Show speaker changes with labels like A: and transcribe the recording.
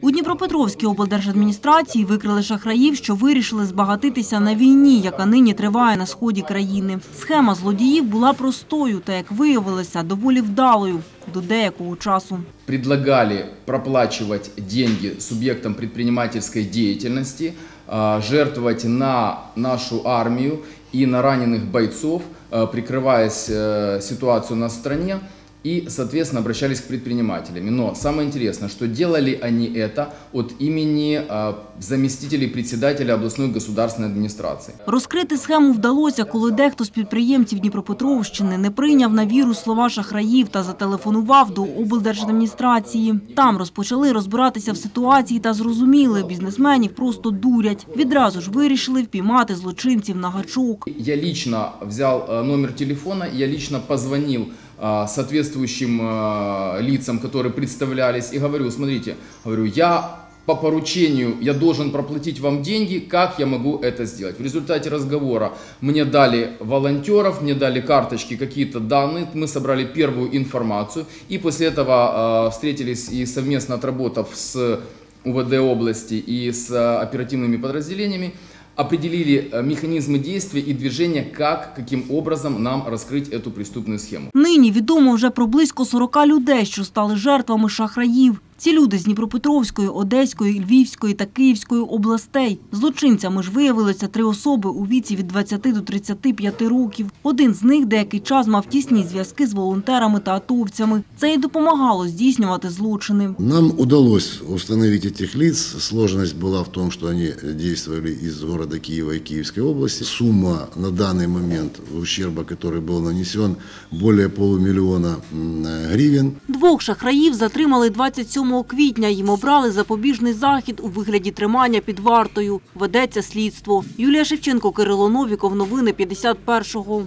A: У Дніпропетровській облдержадміністрації викрили шахраїв, що вирішили збагатитися на війні, яка нині триває на сході країни. Схема злодіїв була простою та, як виявилося, доволі вдалою до деякого часу.
B: предлагали проплачивать деньги субъектам предпринимательской деятельности, а, жертвовать на нашу армию и на раненых бойцов, а, прикрываясь э, ситуацию на стране, и, соответственно, обращались к предпринимателям. Но самое интересное, что делали они это от имени а, заместителей председателя областной государственной администрации.
A: Розкрити схему вдалося, коли дехто з підприємців Дніпропетровщини не прийняв на віру слова шахраїв та зателефонував до облдержадміністрації. Там розпочали розбиратися в ситуації та зрозуміли, бізнесменів просто дурять. Відразу ж вирішили впіймати злочинців на гачок.
B: Я лично взял э, номер телефона, я лично позвонил э, соответствующим э, лицам, которые представлялись, и говорю, смотрите, говорю, я по поручению, я должен проплатить вам деньги, как я могу это сделать? В результате разговора мне дали волонтеров, мне дали карточки, какие-то данные, мы собрали первую информацию, и после этого э, встретились и совместно отработав с УВД области и с оперативными подразделениями, определили э, механизмы действия и движения, как, каким образом нам раскрыть эту преступную схему.
A: Нині відомо вже про близько 40 людей, що стали жертвами шахраїв. Ці люди з Дніпропетровської, Одеської, Львівської та Київської областей. Злочинцями ж виявилося три особи у віці від 20 до 35 років. Один з них деякий час мав тісні зв'язки з волонтерами та атовцями. Це й допомагало здійснювати злочини.
C: Нам удалось установить этих лиц. Сложность была в том, что они действовали из города Киева и Киевской области. Сумма на данный момент ущерба, который был нанесен, более полумиллиона м, гривен.
A: Двох шахраїв затримали 27 квітня. Їм обрали запобіжний захід у вигляді тримання під вартою. Ведеться слідство. Юлія Шевченко, Кирило Новіков. Новини 51-го.